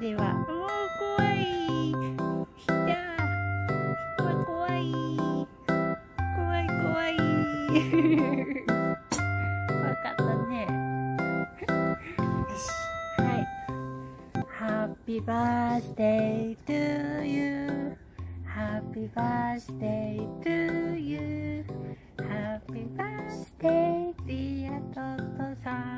では。おお怖い。怖い怖い。怖い怖い。怖かったね。はい「ハッピーバースデートゥーユー」Happy birthday to you. Happy birthday トトさん